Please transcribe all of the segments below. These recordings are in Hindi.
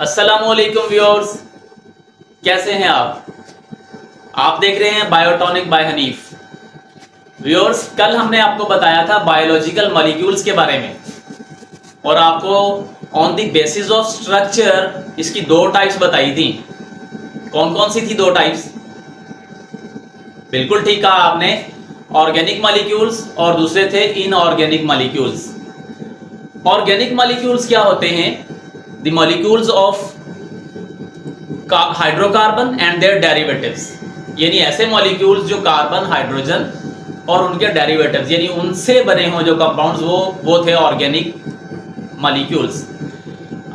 असलकुम व्यूअर्स कैसे हैं आप? आप देख रहे हैं बायोटॉनिक बाय हनीफ व्यूअर्स कल हमने आपको बताया था बायोलॉजिकल मॉलिक्यूल्स के बारे में। और आपको on the basis of structure इसकी दो टाइप्स बताई थी। कौन कौन सी थी दो टाइप्स बिल्कुल ठीक कहा आपने। ऑर्गेनिक मॉलिक्यूल्स और दूसरे थे इनऑर्गेनिक मॉलिक्यूल्स ऑर्गेनिक मॉलिक्यूल्स क्या होते हैं? The molecules of hydrocarbon and their derivatives यानी ऐसे मॉलिक्यूल्स जो कार्बन हाइड्रोजन और उनके डेरिवेटिव्स यानी उनसे बने हो जो कंपाउंड्स वो वो थे ऑर्गेनिक मॉलिक्यूल्स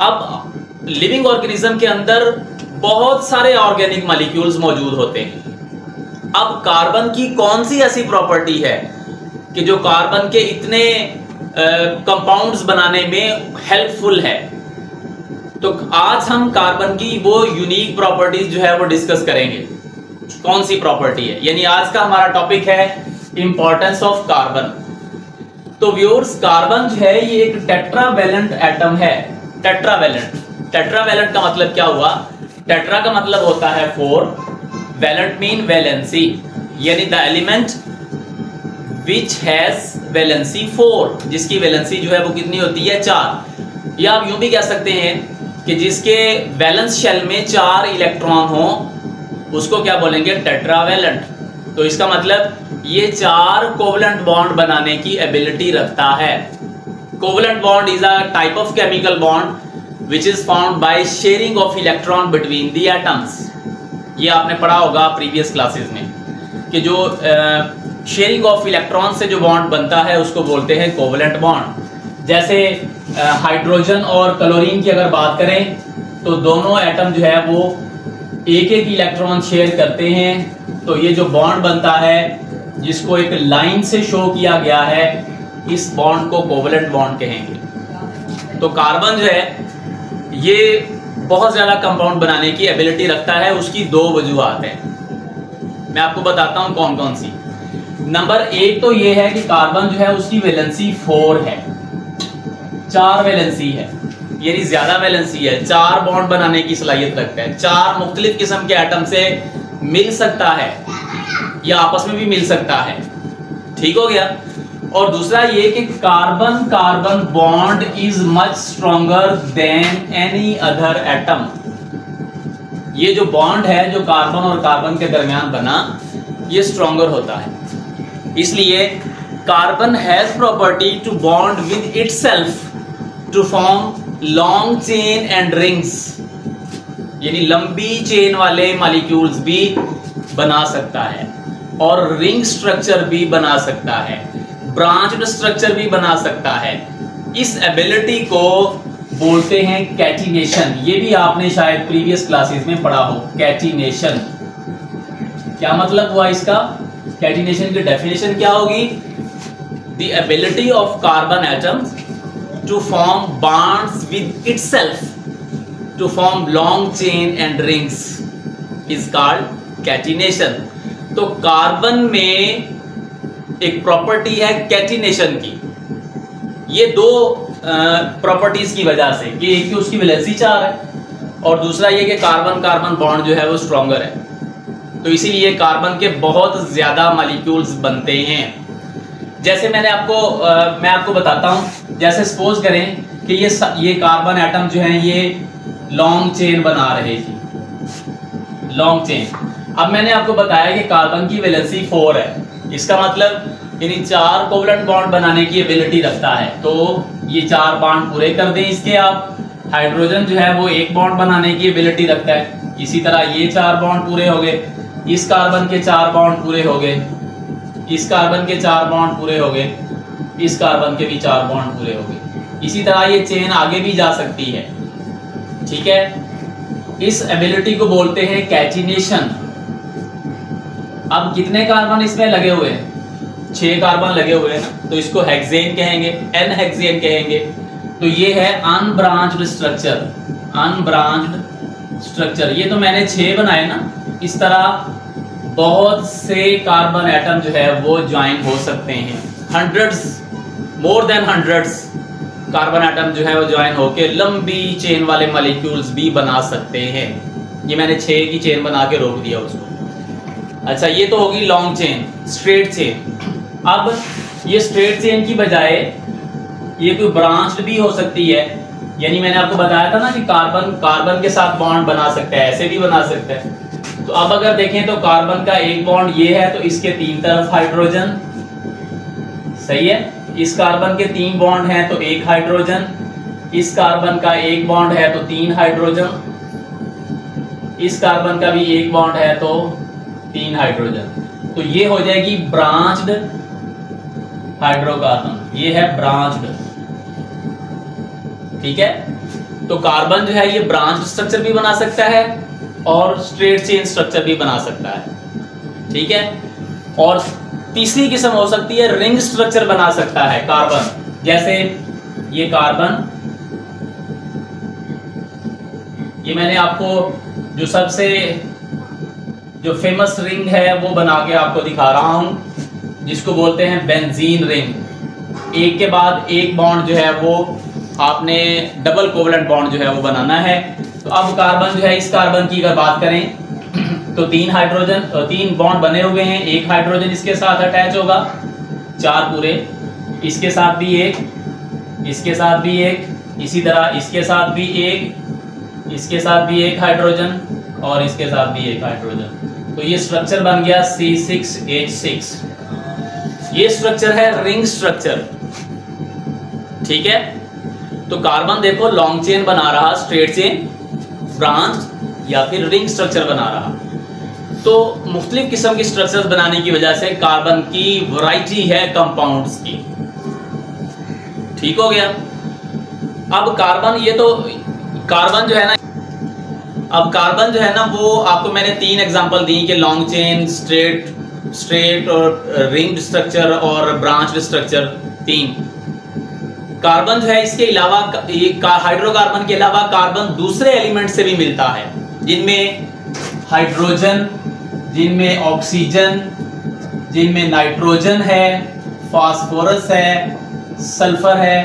अब लिविंग ऑर्गेनिज्म के अंदर बहुत सारे ऑर्गेनिक मॉलिक्यूल्स मौजूद होते हैं। अब कार्बन की कौन सी ऐसी प्रॉपर्टी है कि जो कार्बन के इतने कंपाउंड्स बनाने में हेल्पफुल है? तो आज हम कार्बन की वो यूनिक प्रॉपर्टीज़ जो है वो डिस्कस करेंगे। कौन सी प्रॉपर्टी है? यानी आज का हमारा टॉपिक है इंपॉर्टेंस ऑफ़ कार्बन तो व्यूअर्स कार्बन जो है, ये एक टेट्रावेलेंट एटम है। टेट्रावेलेंट टेट्रावेलेंट का मतलब क्या हुआ? टेट्रा का मतलब होता है फोर वेलेंट मीन वैलेंसी यानी the element which has valency four जिसकी वैलेंसी जो है वो कितनी होती है? चार। या आप यूँ भी कह सकते हैं कि जिसके वैलेंस शेल में चार इलेक्ट्रॉन हो, उसको क्या बोलेंगे? टेट्रावेलेंट तो इसका मतलब ये चार कोवलेंट बॉन्ड बनाने की एबिलिटी रखता है। Covalent bond is a type of chemical bond which is found by sharing of electron between the atoms ये आपने पढ़ा होगा प्रीवियस क्लासेस में कि जो शेयरिंग ऑफ़ इलेक्ट्रॉन से जो बॉन्ड बनता है, उसको बोलते हैं कोवलेंट बॉन्ड जैसे हाइड्रोजन और क्लोरीन की अगर बात करें तो दोनों एटम जो है वो एक एक इलेक्ट्रॉन शेयर करते हैं। तो ये जो बॉन्ड बनता है, जिसको एक लाइन से शो किया गया है, इस बॉन्ड को कोवलेंट बॉन्ड कहेंगे। तो कार्बन जो है, ये बहुत ज़्यादा कंपाउंड बनाने की एबिलिटी रखता है, उसकी दो वजूहत हैं। मैं आपको बताता हूँ कौन कौन सी। नंबर एक तो ये है कि कार्बन जो है, उसकी वेलेंसी फोर है। चार वैलेंसी है। यानी ज़्यादा वैलेंसी है। चार बॉन्ड बनाने की सलाहियत रखता है। चार मुख्तलिफ़ किस्म के एटम से मिल सकता है या आपस में भी मिल सकता है। ठीक हो गया? और दूसरा ये कि carbon carbon bond is much stronger than any other atom ये जो बॉन्ड है, जो कार्बन और कार्बन के दरमियान बना, ये स्ट्रॉन्गर होता है। इसलिए carbon has property to bond with itself to form long chain and rings यानी लंबी चेन वाले मॉलिक्यूल्स भी बना सकता है और रिंग स्ट्रक्चर भी बना सकता है। ब्रांच स्ट्रक्चर भी बना सकता है। इस एबिलिटी को बोलते हैं कैटिनेशन ये भी आपने शायद प्रीवियस क्लासेस में पढ़ा हो कैटिनेशन क्या मतलब हुआ इसका? कैटिनेशन की डेफिनेशन क्या होगी? The ability of carbon atoms to form bonds with itself. To form long chain and rings is called catenation. तो कार्बन में एक प्रॉपर्टी है कैटिनेशन की. ये दो प्रॉपर्टीज़ की वजह से, कि एक उसकी वैलेंसी चार है, और दूसरा ये कि कार्बन कार्बन बॉन्ड जो है वो स्ट्रॉन्गर है. तो इसीलिए कार्बन के बहुत ज़्यादा मालिक्यूल्स बनते हैं. जैसे मैंने आपको आ, मैं आपको बताता हूँ जैसे सपोज़ करें कि ये ये कार्बन एटम जो है ये लॉन्ग चेन बना रहे थी। लॉन्ग चेन अब मैंने आपको बताया कि कार्बन की वैलेंसी फोर है। इसका मतलब यानी चार कोवलेंट बॉन्ड बनाने की एबिलिटी रखता है। तो ये चार बॉन्ड पूरे कर दें इसके आप। हाइड्रोजन जो है वो एक बॉन्ड बनाने की एबिलिटी रखता है। इसी तरह ये चार बॉन्ड पूरे हो गए। इस कार्बन के चार बॉन्ड पूरे हो गए। इस कार्बन के चार बॉन्ड पूरे हो गए। इस कार्बन के भी चार बॉन्ड पूरे हो गए। इसी तरह ये चेन आगे भी जा सकती है। ठीक है? इस एबिलिटी को बोलते हैं कैचिनेशन अब कितने कार्बन इसमें लगे हुए हैं? छह कार्बन लगे हुए हैं। तो इसको हेक्सेन कहेंगे एन हेक्सेन कहेंगे। तो ये है अनब्रांच्ड स्ट्रक्चर अनब्रांच्ड स्ट्रक्चर ये तो मैंने छह बनाए ना। इस तरह बहुत से कार्बन एटम जो है वो ज्वाइन हो सकते हैं। Hundreds more than hundreds carbon atom जो है वो ज्वाइन होके लंबी चेन वाले मॉलिक्यूल्स भी बना सकते हैं। ये मैंने छः की चेन बना के रोक दिया उसको। अच्छा ये तो होगी लॉन्ग चेन स्ट्रेट चेन अब ये स्ट्रेट चेन की बजाय ये कोई ब्रांच भी हो सकती है। यानी मैंने आपको बताया था ना कि कार्बन कार्बन के साथ बॉन्ड बना सकता है, ऐसे भी बना सकता है। तो अब अगर देखें तो कार्बन का एक बॉन्ड ये है तो इसके तीन तरफ़ हाइड्रोजन सही है? इस कार्बन के तीन बॉन्ड हैं तो एक हाइड्रोजन इस कार्बन का एक बॉन्ड है तो तीन हाइड्रोजन इस कार्बन का भी एक बॉन्ड है तो तीन हाइड्रोजन तो ये हो जाएगी ब्रांच्ड हाइड्रोकार्बन ये है ब्रांच्ड ठीक है? तो कार्बन जो है, ये ब्रांच स्ट्रक्चर भी बना सकता है। और स्ट्रेट चेन स्ट्रक्चर भी बना सकता है। ठीक है? और तीसरी किस्म हो सकती है रिंग स्ट्रक्चर बना सकता है कार्बन जैसे ये कार्बन ये मैंने आपको जो सबसे, जो फ़ेमस रिंग है, वो बना के आपको दिखा रहा हूँ, जिसको बोलते हैं बेंजीन रिंग एक के बाद एक बॉन्ड जो है वो आपने डबल कोवलेंट बॉन्ड जो है वो बनाना है। तो अब कार्बन जो है, इस कार्बन की अगर बात करें तो तीन हाइड्रोजन तीन बॉन्ड बने हुए हैं। एक हाइड्रोजन इसके साथ अटैच होगा, चार पूरे। इसके साथ भी एक, इसके साथ भी एक, इसी तरह इसके साथ भी एक, इसके साथ भी एक हाइड्रोजन और इसके साथ भी एक हाइड्रोजन तो ये स्ट्रक्चर बन गया सी सिक्स एच सिक्स ये स्ट्रक्चर है रिंग स्ट्रक्चर ठीक है? तो कार्बन देखो लॉन्ग चेन बना रहा स्ट्रेट चेन ब्रांच या फिर रिंग स्ट्रक्चर बना रहा। तो मुख्तलिफ़ किस्म की स्ट्रक्चर्स बनाने की वजह से कार्बन की वैरायटी है कंपाउंड्स की। ठीक हो गया? अब कार्बन, ये तो कार्बन जो है ना, अब कार्बन जो है ना, वो आपको मैंने तीन एग्जांपल दी कि लॉन्ग चेन स्ट्रेट स्ट्रेट और रिंग स्ट्रक्चर और ब्रांच स्ट्रक्चर तीन। कार्बन जो है, इसके अलावा ये हाइड्रोकार्बन के अलावा कार्बन दूसरे एलिमेंट से भी मिलता है, जिनमें हाइड्रोजन जिनमें ऑक्सीजन जिनमें नाइट्रोजन है फास्फोरस है सल्फ़र है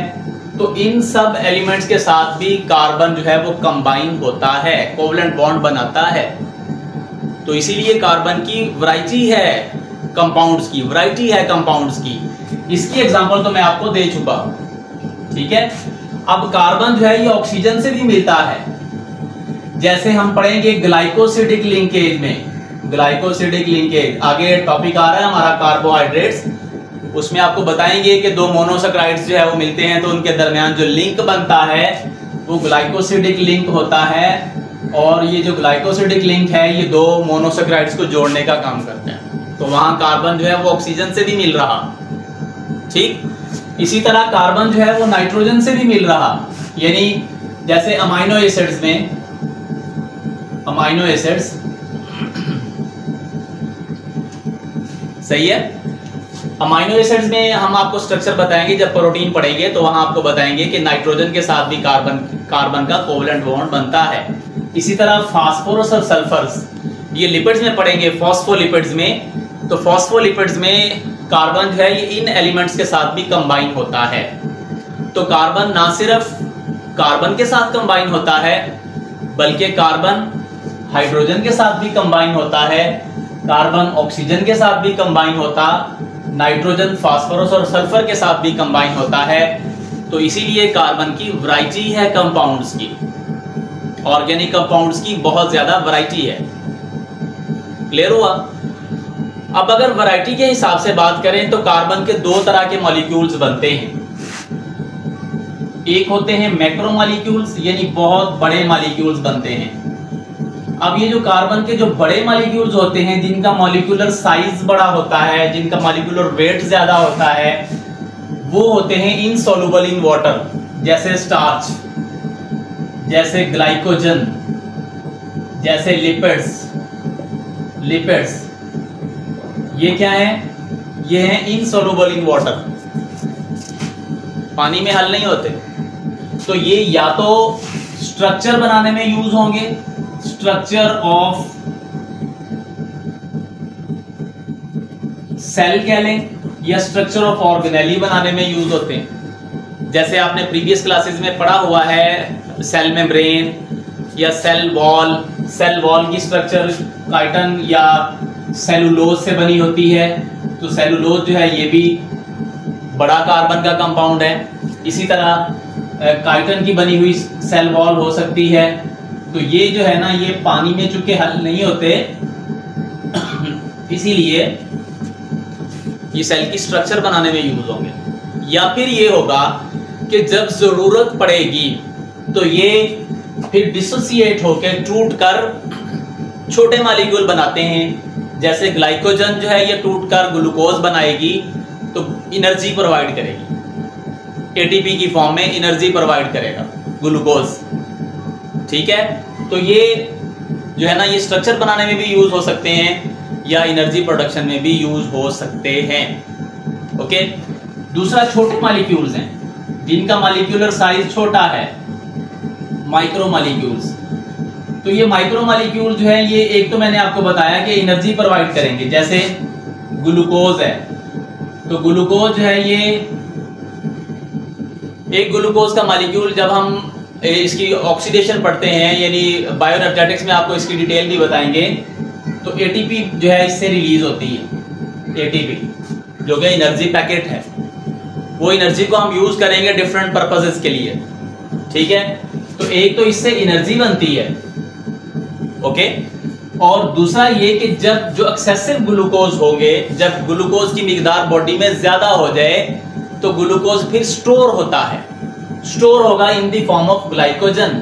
तो इन सब एलिमेंट्स के साथ भी कार्बन जो है वो कंबाइन होता है कोवलेंट बॉन्ड बनाता है। तो इसीलिए कार्बन की वैरायटी है कंपाउंड्स की वैरायटी है कंपाउंड्स की। इसकी एग्जांपल तो मैं आपको दे चुका ठीक है? अब कार्बन जो है, ये ऑक्सीजन से भी मिलता है। जैसे हम पढ़ेंगे ग्लाइकोसिडिक लिंकेज में। ग्लाइकोसिडिक लिंकेज आगे टॉपिक आ रहा है हमारा कार्बोहाइड्रेट्स उसमें आपको बताएँगे कि दो मोनोसेक्राइड्स जो है, वो मिलते हैं तो उनके दरमियान जो लिंक बनता है, वो ग्लाइकोसिडिक लिंक होता है। और ये जो ग्लाइकोसिडिक लिंक है, ये दो मोनोसेक्राइड्स को जोड़ने का काम करते हैं। तो वहाँ कार्बन जो है, वो ऑक्सीजन से भी मिल रहा। ठीक? इसी तरह कार्बन जो है वो नाइट्रोजन से भी मिल रहा। यानी जैसे अमाइनो एसिड्स में, अमाइनो एसिड्स। सही है? अमाइनो एसिड्स में हम आपको स्ट्रक्चर बताएँगे, जब प्रोटीन पढ़ेंगे तो वहाँ आपको बताएँगे कि नाइट्रोजन के साथ भी कार्बन कार्बन का कोवलेंट बॉन्ड बनता है। इसी तरह फास्फोरस और सल्फर्स ये लिपिड्स में पढ़ेंगे फॉस्फोलिपिड्स में। तो फॉस्फोलिपिड्स में कार्बन जो है ये इन एलिमेंट्स के साथ भी कंबाइन होता है। तो कार्बन ना सिर्फ़ कार्बन के साथ कंबाइन होता है, बल्कि कार्बन हाइड्रोजन के साथ भी कंबाइन होता है, कार्बन ऑक्सीजन के साथ भी कंबाइन होता नाइट्रोजन फास्फोरस और सल्फ़र के साथ भी कंबाइन होता है। तो इसीलिए कार्बन की वैरायटी है कंपाउंड्स की। ऑर्गेनिक कंपाउंड्स की बहुत ज़्यादा वैरायटी है। क्लियर हुआ? अब अगर वैरायटी के हिसाब से बात करें तो कार्बन के दो तरह के मॉलिक्यूल्स बनते हैं। एक होते हैं मैक्रो मॉलिक्यूल्स यानी बहुत बड़े मॉलिक्यूल्स बनते हैं। अब ये जो कार्बन के जो बड़े मॉलिक्यूल्स होते हैं, जिनका मॉलिक्यूलर साइज़ बड़ा होता है, जिनका मॉलिक्यूलर वेट ज़्यादा होता है, वो होते हैं इनसोलुबल इन वाटर जैसे स्टार्च जैसे ग्लाइकोजन जैसे लिपिड्स लिपिड्स ये क्या है? ये है इनसोलुबल इन वाटर पानी में हल नहीं होते। तो ये या तो स्ट्रक्चर बनाने में यूज़ होंगे स्ट्रक्चर ऑफ़ सेल कह लें, या स्ट्रक्चर ऑफ़ ऑर्गेनेली बनाने में यूज़ होते हैं। जैसे आपने प्रीवियस क्लासेस में पढ़ा हुआ है सेल मेम्ब्रेन या सेल वॉल सेल वॉल की स्ट्रक्चर काइटन या सेलुलोज से बनी होती है। तो सेलुलोज जो है, ये भी बड़ा कार्बन का कंपाउंड है। इसी तरह काइटन की बनी हुई सेल वॉल हो सकती है। तो ये जो है ना, ये पानी में चुके हल नहीं होते। इसीलिए ये सेल की स्ट्रक्चर बनाने में यूज़ होंगे। या फिर ये होगा कि जब ज़रूरत पड़ेगी तो ये फिर डिसोसिएट होकर टूट कर छोटे मालिक्यूल बनाते हैं। जैसे ग्लाइकोजन जो है ये टूट कर ग्लूकोज बनाएगी तो एनर्जी प्रोवाइड करेगी। एटीपी की फॉर्म में एनर्जी प्रोवाइड करेगा ग्लूकोज ठीक है? तो ये जो है ना, ये स्ट्रक्चर बनाने में भी यूज़ हो सकते हैं, या एनर्जी प्रोडक्शन में भी यूज़ हो सकते हैं। ओके दूसरा छोटे मालिक्यूल्स हैं, जिनका मालिक्यूलर साइज़ छोटा है माइक्रो मालिक्यूल्स तो ये माइक्रो मालिक्यूल जो है, ये एक तो मैंने आपको बताया कि एनर्जी प्रोवाइड करेंगे, जैसे ग्लूकोज है। तो ग्लूकोज है, ये एक ग्लूकोज का मालिक्यूल जब हम इसकी ऑक्सीडेशन पढ़ते हैं, यानी बायोनेटेटिक्स में आपको इसकी डिटेल भी बताएँगे तो एटीपी जो है, इससे रिलीज़ होती है एटीपी जो कि एनर्जी पैकेट है। वो एनर्जी को हम यूज़ करेंगे डिफरेंट पर्पजेस के लिए, ठीक है? तो एक तो इससे एनर्जी बनती है ओके? और दूसरा ये कि जब जो एक्सेसिव ग्लूकोज होंगे, जब ग्लूकोज की मिकदार बॉडी में ज़्यादा हो जाए तो ग्लूकोज फिर स्टोर होता है। स्टोर होगा in the form of glycogen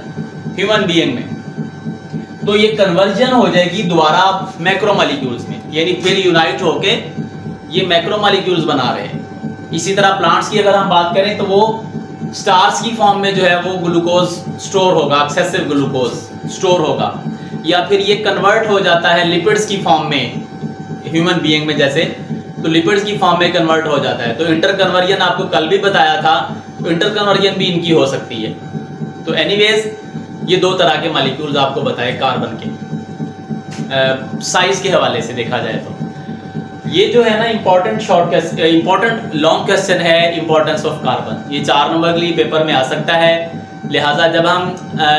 human being में। तो ये कन्वर्जन हो जाएगी दोबारा मैक्रोमालिक्यूल्स में। यानी फिर यूनाइट होके ये मैक्रोमालिक्यूल्स बना रहे हैं। इसी तरह प्लांट्स की अगर हम बात करें तो वो स्टार्स की फॉर्म में जो है, वो ग्लूकोज स्टोर होगा एक्सेसिव ग्लूकोज स्टोर होगा। या फिर ये कन्वर्ट हो जाता है लिपिड्स की फॉर्म में ह्यूमन बीइंग में जैसे तो लिपिड्स की फॉर्म में कन्वर्ट हो जाता है। तो इंटर कन्वर्जन आपको कल भी बताया था तो इंटर कन्वर्जन भी इनकी हो सकती है। तो एनीवेज ये दो तरह के मालिक्यूल्स आपको बताए कार्बन के। साइज़ के हवाले से देखा जाए तो। ये जो है ना important short important long question है इंपॉर्टेंस ऑफ़ कार्बन ये चार नंबर के लिए पेपर में आ सकता है। लिहाजा जब हम आ,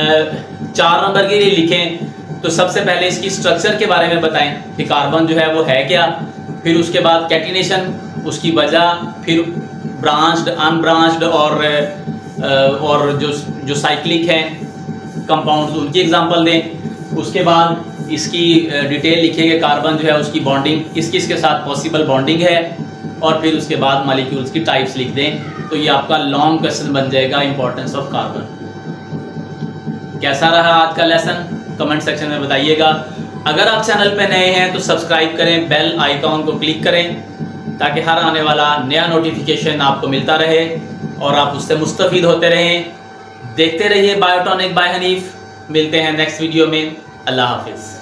चार नंबर के लिए लिखें तो सबसे पहले इसकी स्ट्रक्चर के बारे में बताएँ कि कार्बन जो है वो है क्या, फिर उसके बाद कैटिनेशन उसकी वजह, फिर ब्रांच्ड अनब्रांच्ड और और जो जो साइक्लिक है कंपाउंड्स उनकी एग्जांपल दें। उसके बाद इसकी डिटेल लिखेंगे कार्बन जो है उसकी बॉन्डिंग किस किस के साथ पॉसिबल बॉन्डिंग है, और फिर उसके बाद मालिक्यूल्स की टाइप्स लिख दें। तो ये आपका लॉन्ग क्वेश्चन बन जाएगा इंपॉर्टेंस ऑफ़ कार्बन कैसा रहा आज का लेसन कमेंट सेक्शन में बताइएगा। अगर आप चैनल पर नए हैं तो सब्सक्राइब करें, बेल आइकॉन को क्लिक करें, ताकि हर आने वाला नया नोटिफिकेशन आपको मिलता रहे और आप उससे मुस्तफ़ होते रहें। देखते रहिए बायोटॉनिक बाय हनीफ मिलते हैं नेक्स्ट वीडियो में। अल्लाह हाफिज़।